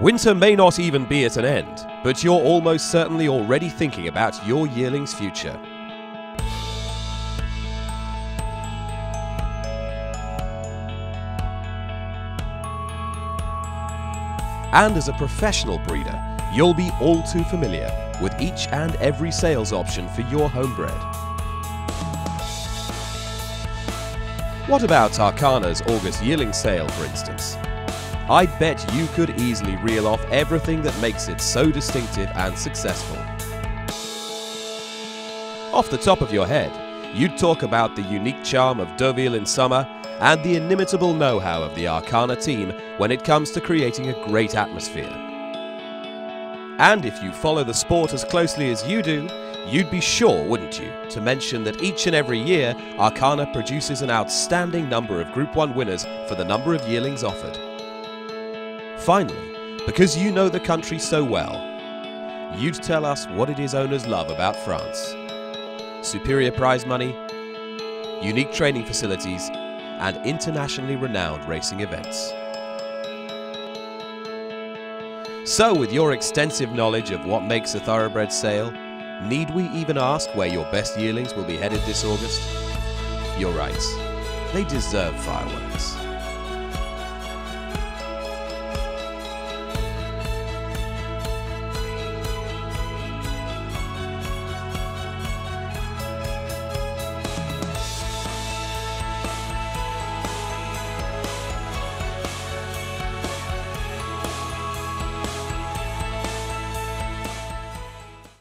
Winter may not even be at an end, but you're almost certainly already thinking about your yearling's future. And as a professional breeder, you'll be all too familiar with each and every sales option for your homebred. What about ARQANA's August yearling sale, for instance? I bet you could easily reel off everything that makes it so distinctive and successful. Off the top of your head, you'd talk about the unique charm of Deauville in summer and the inimitable know-how of the ARQANA team when it comes to creating a great atmosphere. And if you follow the sport as closely as you do, you'd be sure, wouldn't you, to mention that each and every year ARQANA produces an outstanding number of Group 1 winners for the number of yearlings offered. Finally, because you know the country so well, you'd tell us what it is owners love about France. Superior prize money, unique training facilities, and internationally renowned racing events. So with your extensive knowledge of what makes a thoroughbred sale, need we even ask where your best yearlings will be headed this August? You're right, they deserve fireworks.